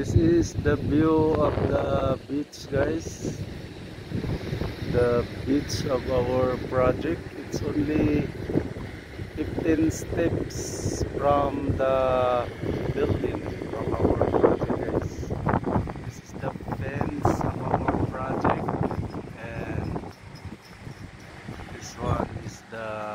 this is the view of the beach guys. The beach of our project. It's only 15 steps from the building from our project guys. This is the fence of our project and this one is the